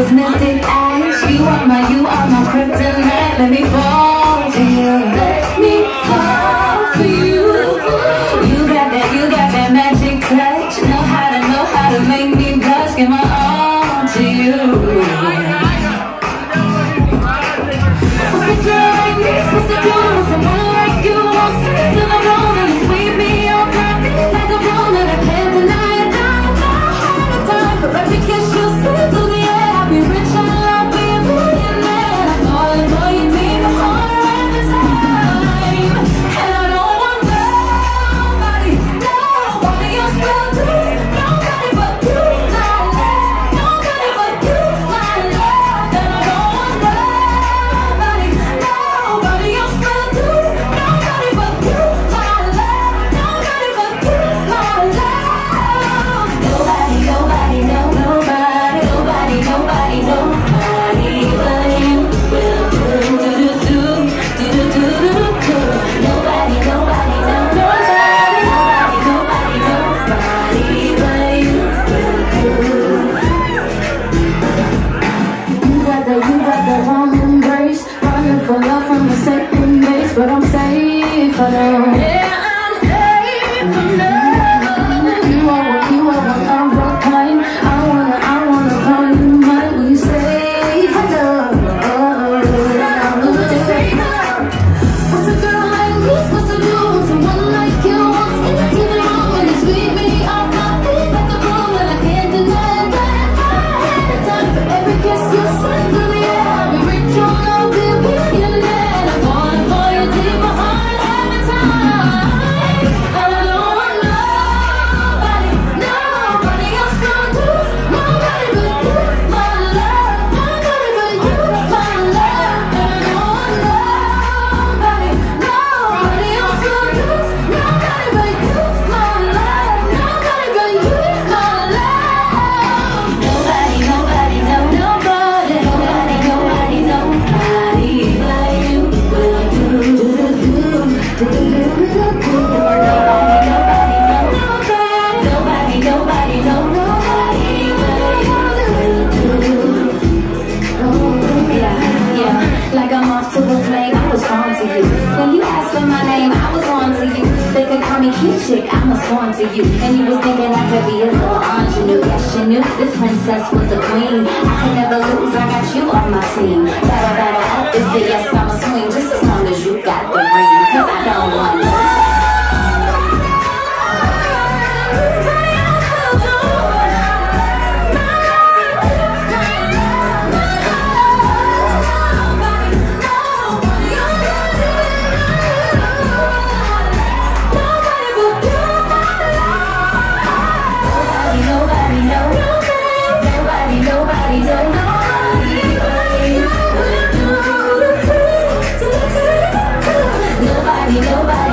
those mystic eyes You are my, you are my kryptonite. Let me fall to you. Let me fall to you. You got that, you got that magic touch. Know how to, know how to make me blush. Give my all to you. i'm embrace Running for love from the second base But I'm safe, I know yeah. like I'm off to flame, I was drawn to you. When you asked for my name, I was on to you. They could call me cute chick, I'm a swan to you. And you was thinking I could be a little ingenue. Yes, you knew this princess was a queen. I could never lose, I got you on my team. Da -da -da me nobody.